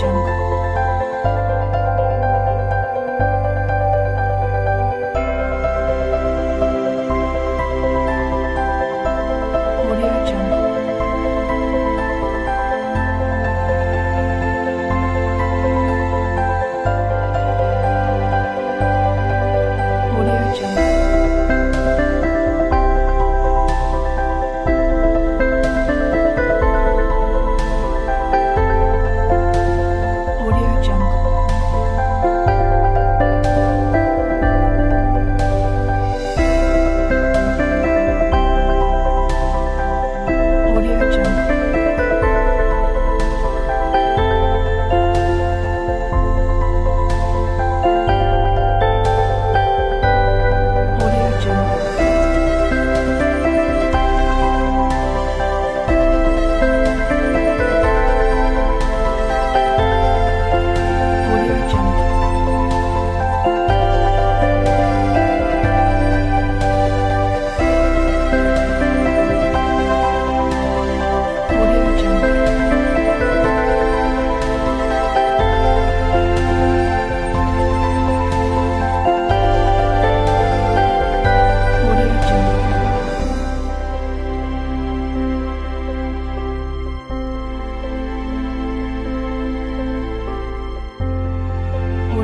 jungle.